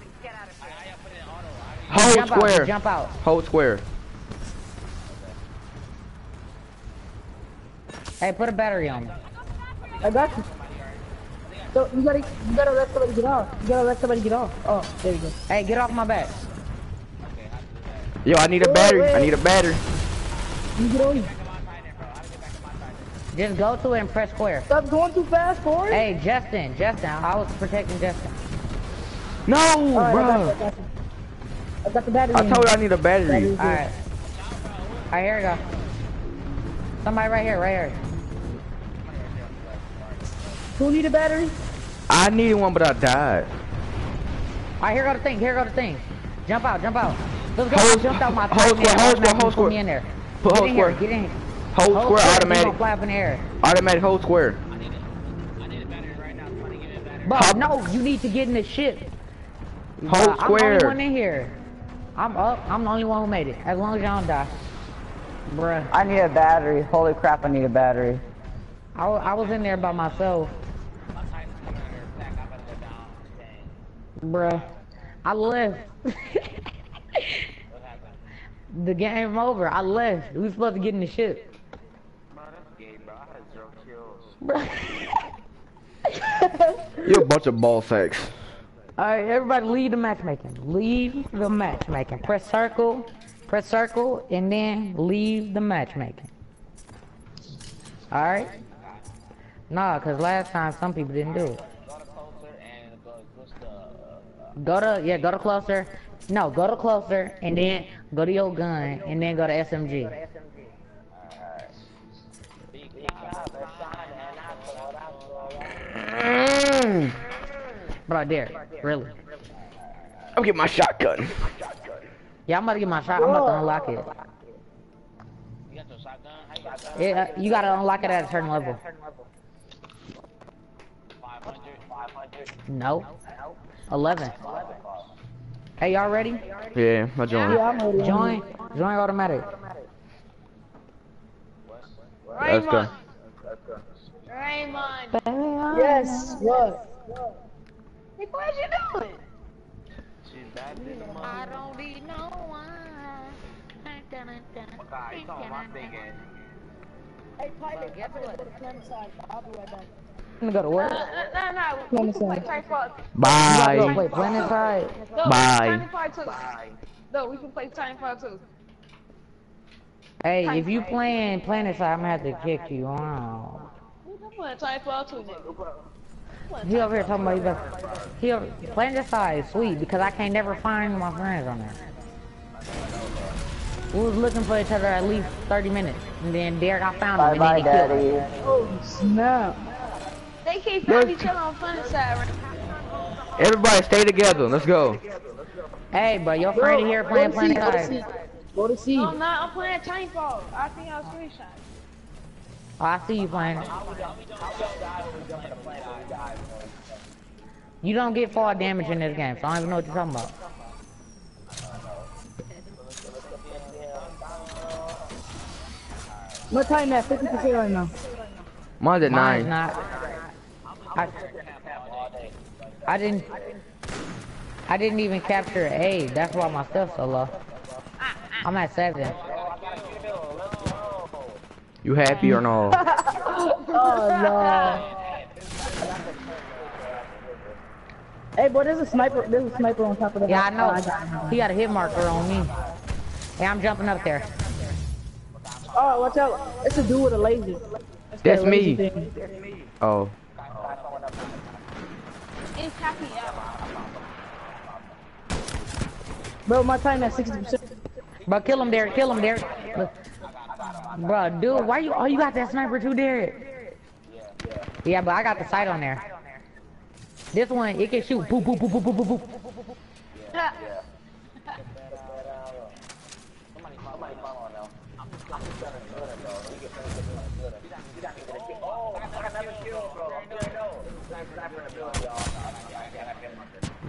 Hold jump out. square. Jump out. Hold square. Hey, put a battery on me. I got you. So you gotta, you gotta let somebody get off. You gotta let somebody get off. Oh, there you go. Hey, get off my back. Yo, I need a battery. I need a battery. You get on. Just go to it and press square. Stop going too fast, Thorin. Hey, Justin, Justin, I was protecting Justin. No, Alright, I got you, I bro. got. I got the battery. I told you. you I need a battery. Battery. Alright. Alright, here we go. Somebody right here, right here. Who need a battery? I needed one, but I died. Alright, here go the thing, here go the thing. Jump out, jump out. Let's go. Hold- I jumped out my hold square, man, hold automatically square, hold put me square. in there. Put get hold in here, square. get in here. Hold square then you automatic. gonna fly up in the air. Automatic hold square. But Hop- no, you need to get in the ship. Hold Uh, I'm the only one in here. I'm up. I'm the only one who made it. As long as y'all don't die. Bruh. I need a battery. Holy crap, I need a battery. I, I was in there by myself. Bruh. I left. *laughs* the game over. I left. We was supposed to get in the ship. Bro, that's gay, bro. I had zero kills. Bruh. You're a bunch of ball sacks. Alright, everybody leave the matchmaking. Leave the matchmaking. Press circle, press circle, and then leave the matchmaking. Alright? Nah, cause last time some people didn't do it. Go to closer and go, what's the, Go to, yeah, go to closer. No, go to closer, and then go to your gun, and then go to SMG. Mm. Bro, there, really. I'm getting my shotgun. Yeah, I'm about to get my shot. I'm about to unlock it. you got your shotgun? How you got that? Yeah, you gotta unlock it at a certain level. 500? 500? No. 11. Hey, y'all ready? Yeah, I joined. Yeah, I'm ready. Join, join automatic. Let's go. Raymond, Yes. What? Nick, what you doing? She's bad than the I don't need no one. God, you talking my big. Hey, pilot, I'm gonna go side. I'll be right back. I'm gonna go to work. No, no, no. Come We can play son. Titanfall. You gotta go Bye. play PlanetSide. No, Bye. Titanfall 2. No, we can play Titanfall 2. Hey, if you playing PlanetSide, I'm gonna have to kick you out. I'm playing Titanfall 2, nigga, bro. He over here talking about you better. He over, PlanetSide is sweet because I can't never find my friends on there. We was looking for each other at least 30 minutes, and then Derek, I found him, Bye and bye, then he killed him. daddy. Oh, snap. They can't find each other on PlanetSide right Everybody stay together. Let's go. Hey, bro, your friend here playing go to C, Planet go to Side. C. Oh, go to C. No, I'm not. I'm playing Titanfall. I think I was screenshot. Oh, I see you playing. You don't get fall damage in this game, so I don't even know what you're talking about. What time at? 50% right now. Mine's at Mine's nine. not. I, I didn't. I didn't even capture A. That's why my stuff's so low. I'm at seven. You happy or no? *laughs* Oh, no. Hey, boy, there's a sniper. There's a sniper on top of the Yeah, I Oh, know. got him. He got a hit marker on me. Hey, I'm jumping up there. Oh, watch out. It's a dude with a laser. That's a laser me. thing. Oh. It's happy hour. Bro, my time at 60%. Bro, kill him, Derek. Kill him, Derek. Bro, dude, why you? Oh, you got that sniper too, Derek? Yeah, but I got the sight on there. This one, it can shoot. Boop, boop, boop, boop, boop, boop, boop.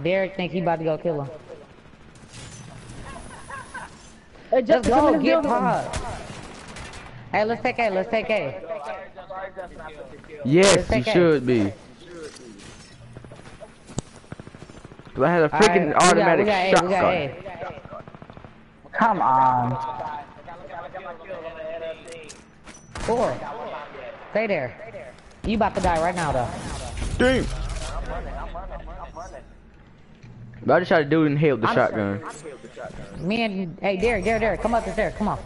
Derek think he about to go kill him. Hey, Let's go, get building. pod. Hey, let's take A, let's take A. Yes, It's you okay. should be. Cause I had a freaking Alright, automatic we got, we got A, we got shotgun. A. Come on. Four. Stay there. You about to die right now, though. Damn. But I just tried to do it and held the I'm shotgun. Me and hey, Derek, Derek, Derek, come up the stairs. Come on.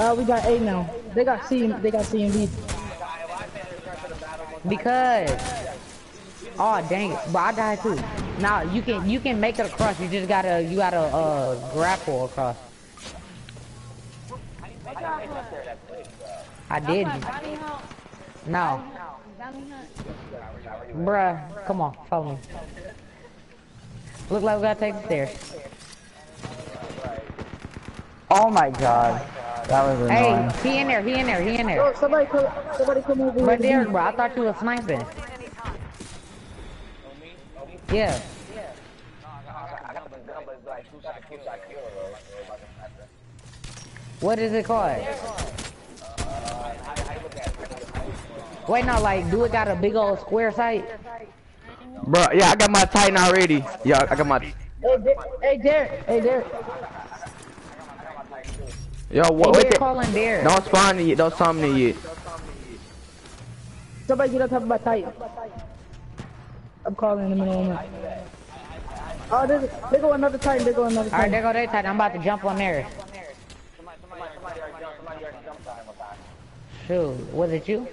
Uh, we got A now. They got C. They got C and B. Because. Oh dang it! But I died too. Now you can you can make it across. You just gotta you gotta uh grapple across. I did. No. Bruh, come on, follow me. Look like we gotta take the stairs. Oh my god. That was annoying. Hey, he in there, he in there, he in Oh, there. somebody come, somebody come over here. But to Derek, B. bro, I thought you was sniping. Yeah. What is it called? Wait, no, like, do it got a big old square sight? Bro, yeah, I got my Titan already. Yeah, I got my. Hey, Der- hey, Derek. Hey, Derek. Yo, Hey, what? they're Wait, calling there. don't spawn it yet. Don't summon it yet. Somebody get on top of my Titan. I'm calling in the middle of the night. Oh, there, there go another Titan. There go another Titan. Alright, Titan. there go they tight. I'm about to jump on there. Shoot, was it you?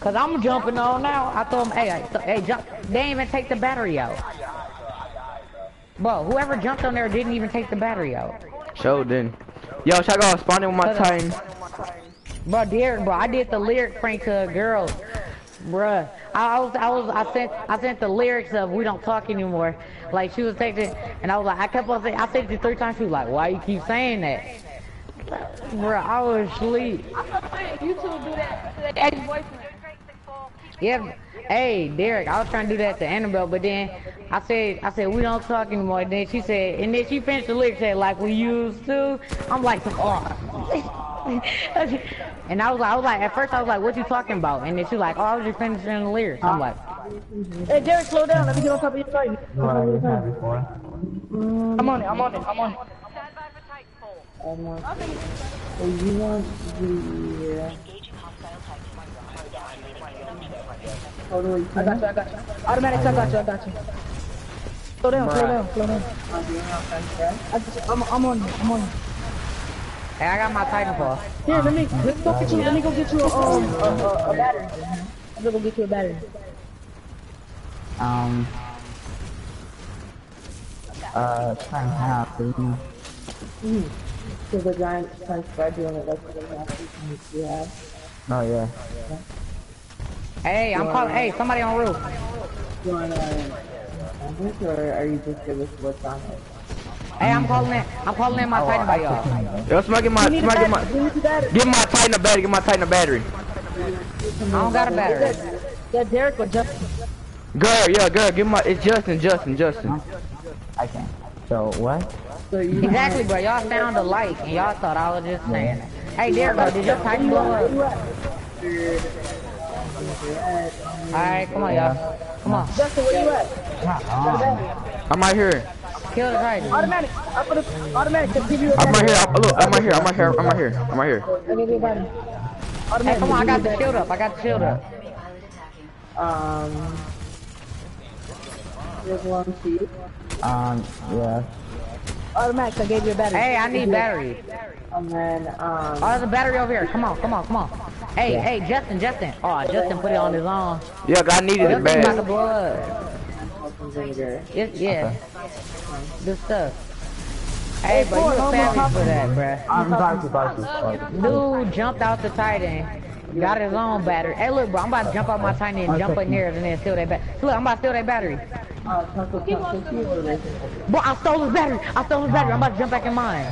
Cause I'm jumping on now. I told him, hey, I, hey, jump. They didn't even take the battery out. Bro, whoever jumped on there didn't even take the battery out. Show then. Yo, should out go spawn in with my Titan? Bro, Derek, bro, I did the lyric prank to a girl. Bruh, I, I was, I was, I sent, I sent the lyrics of "We Don't Talk Anymore." Like she was texting, and I was like, I kept on saying, I said it three times. She was like, Why you keep saying that? Bruh, I was asleep. You two do that to that daddy's boyfriend. Yeah, hey, Derek, I was trying to do that to Annabelle, but then I said, I said, we don't talk anymore. And then she said, and then she finished the lyric, said, like we used to. I'm like, oh. *laughs* and I was like, I was like, at first I was like, what you talking about? And then she like, oh, I was just finishing the lyrics. I'm like, Hey, Derek, slow down. Let me get on top of your Titan. What I just had before. I'm on it. I'm on it. I'm on it. Stand by for Titanfall. I got you. I got you. Automatics. I got you. I got you. Slow down. Slow down. Slow down. I'm, I'm on it. I'm on it. hey, I got my Titanfall. Here, let me let me go get you. Let me go get you a um a, a, a battery. I'm gonna go get you a battery. Um. Uh, trying to have, you know. So the giant trying to spread you on it. That's what have. Yeah. Oh, yeah. Hey, I'm calling. Hey, somebody on roof. You want to or are you just good with what's on it? Hey, I'm calling in. I'm calling in my oh, Titan by y'all. Yo, somebody get my, You need somebody get my, battery. You need a battery. give my Titan a battery. Give my Titan a battery. I don't got a battery. Yeah, Derek or Justin. Girl, yeah, girl, give my. It's Justin, Justin, Justin. I can. So, what? So you Exactly, bro. Y'all sound alike, and y'all thought I was just saying it. Hey, Derek, bro, did your Titan blow up? Alright, come on, y'all. Come on. Justin, where you at? I'm right here. Kill the Titan. Automatic. I'm gonna automatic. Just give you a I'm right here. I'm, look, I'm right here. I'm right here. I'm right here. I'm right here. I give you a. Hey, come on, I got the shield up. I got the shield up. Um. There's one seat. Um, yeah. Automatic. I gave you a battery. Hey, I need battery. And then um. Oh, there's a battery over here. Come on, come on, come on. Hey, hey, Justin, Justin. Oh, Justin put it on his own. Yeah, I needed it Justin about the bad. blood. Yes, yeah. Good stuff. Hey, but you a savage for that, bruh. I'm sorry to bust this part. Dude jumped out the Titan. Got his own battery. Hey, look, bro, I'm about to jump out my Titan and jump in there and then steal that battery. Look, I'm about to steal that battery. Bro, I stole his battery. I stole his battery. I'm about to jump back in mine.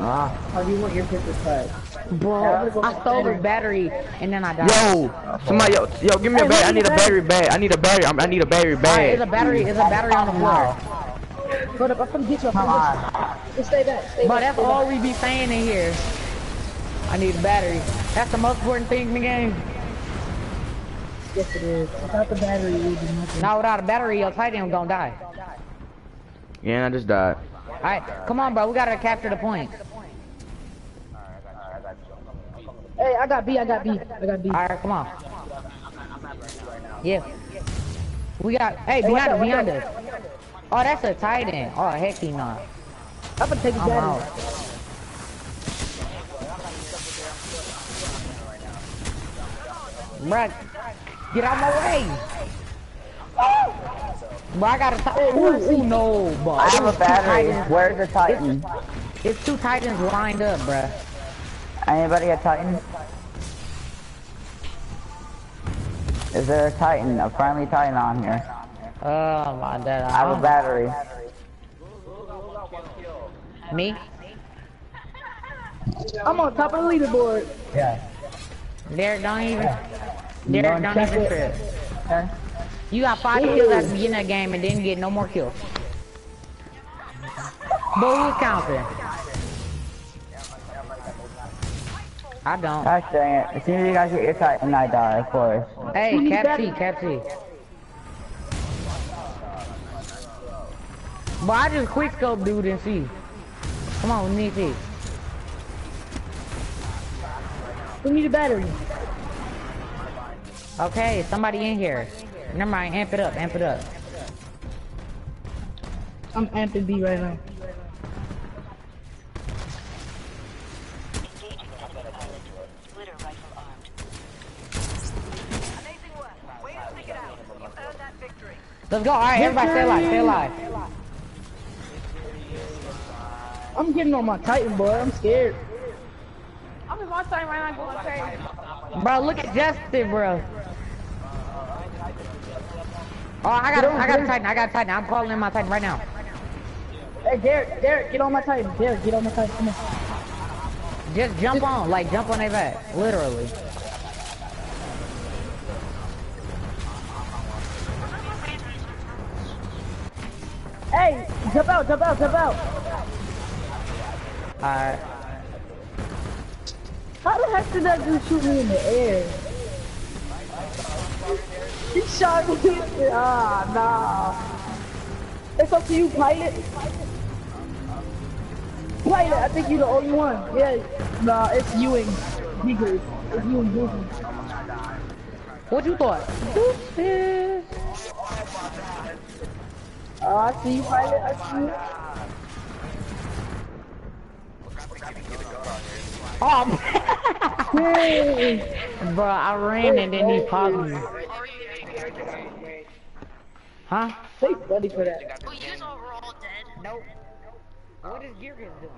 Ah, How do you want your picture cut? Bro, I stole the battery and then I died. Yo, somebody, yo, yo, give me a battery. I need a battery bag. I need a battery. I'm- I need a battery Alright, it's a battery, it's a battery on the floor. Hold up, I'm gonna get you. I'm Come gonna on. Just stay back. Stay But back. that's stay all back. we be saying in here. I need a battery. That's the most important thing in the game. Yes, it is. Without the battery, it would be nothing. Now without a battery, your Titan gonna die. Yeah, and I just died. Alright, come on, bro. We gotta capture the point. Hey, I got B. I got B. I got B. Alright, come on. Yeah. We got. Hey, Hey, behind us, behind us. Oh, that's a Titan. Oh, heck, he not. I'm gonna take his I'm battery. out. Bruh, get out my way. Bro, I got a Titan. Ooh, ooh, no, bro. I have a battery. Where's the Titan? It's two Titans lined up, bruh. Anybody a Titan? Is there a Titan, a friendly Titan on here? Oh my god. I have a battery. Me? I'm on top of the leaderboard. Yeah. Derek, don't even. You Derek, don't don't check even trip. Okay. You got five kills at the beginning of the game and didn't get no more kills. But who's counting? I don't. Gosh dang it. As soon as you guys get your Titan, I die, of course. Hey, Who needs Cap? C, Cap C. But I just quick scope dude and see. Come on, we need see. We need a battery. Okay, somebody in here. Never mind, amp it up, amp it up. I'm amping B right now. Splitter rifle armed. Amazing work. Way to stick it out. You earned that victory. Let's go, alright, everybody stay alive, stay alive. I'm getting on my Titan, boy. I'm scared. I'm in my time right now. Bro, look at Justin, bro. Oh, I got, I got a Titan, I got a Titan. I'm calling in my Titan right now. Hey, Derek, Derek, get on my Titan. Derek, get on my Titan. Come on. Just jump on, like jump on their back, literally. Hey, jump out, jump out, jump out. Alright. How the heck did that dude shoot me in the air? He shot me Ah, nah. It's up to you, pilot. Pilot, I think you're the only one. Yeah, nah, it's you and Giggles. It's you and Giggles. What you thought? Deuces. Oh, I see you, pilot. I see you. Oh, *laughs* bro, I ran and then he popped me. Huh? They ready for that. Well, you all were all dead. Nope. What is Geargis doing?